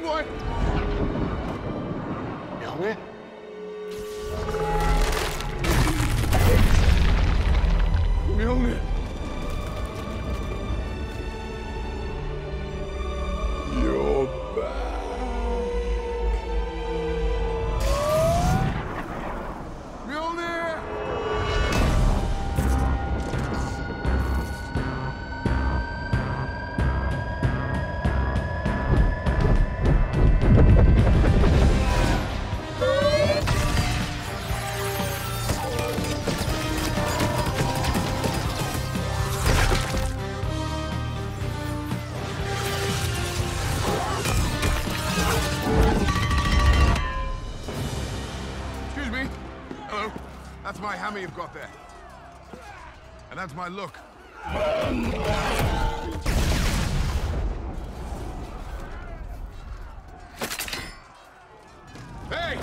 here, boy! Mjolnir? Mjolnir! You're Excuse me. Hello. That's my hammer you've got there. And that's my look. Hey!